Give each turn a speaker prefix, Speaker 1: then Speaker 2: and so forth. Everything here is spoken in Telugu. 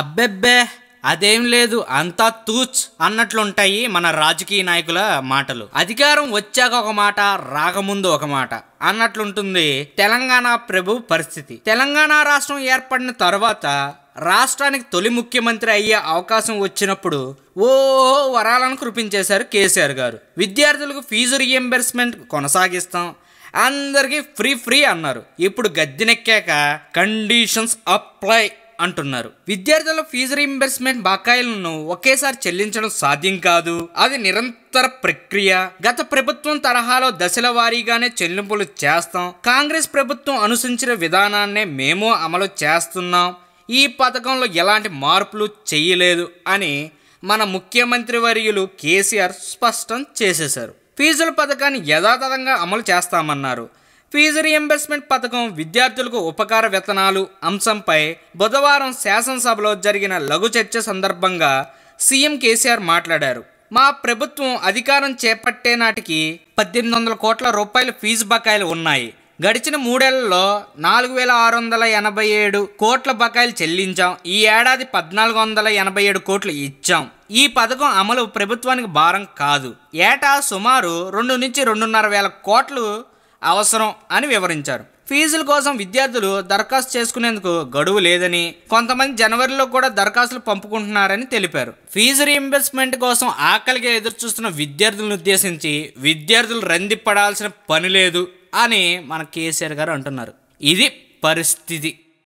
Speaker 1: అబ్బెబ్బే అదేం లేదు అంతా తూచ్ అన్నట్లుంటాయి మన రాజకీయ నాయకుల మాటలు. అధికారం వచ్చాక ఒక మాట రాకముందు ఒక మాట అన్నట్లుంటుంది తెలంగాణ ప్రభు పరిస్థితి. తెలంగాణ రాష్ట్రం ఏర్పడిన తర్వాత రాష్ట్రానికి తొలి ముఖ్యమంత్రి అయ్యే అవకాశం వచ్చినప్పుడు ఓ వరాలను కురిపించేశారు కేసీఆర్ గారు. విద్యార్థులకు ఫీజు రియంబర్స్మెంట్ కొనసాగిస్తాం. అందరికీ ఫ్రీ ఫ్రీ అన్నారు. ఇప్పుడు గద్దెనెక్కాక కండిషన్స్ అప్లై అంటున్నారు. విద్యార్థుల ఫీజు రీంబర్స్మెంట్ బకాయిలను ఒకేసారి చెల్లించడం సాధ్యం కాదు. అది నిరంతర ప్రక్రియ. గత ప్రభుత్వం తరహాలో దశల వారీగానే చెల్లింపులు చేస్తాం. కాంగ్రెస్ ప్రభుత్వం అనుసరించిన విధానాన్నే మేము అమలు చేస్తున్నాం. ఈ పథకంలో ఎలాంటి మార్పులు చేయలేదు అని మన ముఖ్యమంత్రి వర్యులు కేసీఆర్ స్పష్టం చేసేశారు. ఫీజుల పథకాన్ని యథాతథంగా అమలు చేస్తామన్నారు. ఫీజు రియంబర్స్మెంట్ పథకం విద్యార్థులకు ఉపకార వేతనాలు అంశంపై బుధవారం శాసనసభలో జరిగిన లఘు చర్చ సందర్భంగా సీఎం కేసీఆర్ మాట్లాడారు. మా ప్రభుత్వం అధికారం చేపట్టే నాటికి పద్దెనిమిది వందల కోట్ల రూపాయల ఫీజు బకాయిలు ఉన్నాయి. గడిచిన మూడేళ్ళలో నాలుగు వేల ఆరు వందల ఎనభై ఏడు కోట్ల బకాయిలు చెల్లించాం. ఈ ఏడాది పద్నాలుగు వందల ఎనభై ఏడు కోట్లు ఇచ్చాం. ఈ పథకం అమలు ప్రభుత్వానికి భారం కాదు. ఏటా సుమారు రెండు నుంచి రెండున్నర వేల కోట్లు అవసరం అని వివరించారు. ఫీజుల కోసం విద్యార్థులు దరఖాస్తు చేసుకునేందుకు గడువు లేదని కొంతమంది జనవరిలో కూడా దరఖాస్తులు పంపుకుంటున్నారని తెలిపారు. ఫీజు రీఎంబర్స్మెంట్ కోసం ఆకలిగా ఎదురుచూస్తున్న విద్యార్థులను ఉద్దేశించి విద్యార్థులు రంది పడాల్సిన పని లేదు అని మన కేసీఆర్ గారు అంటున్నారు. ఇది పరిస్థితి.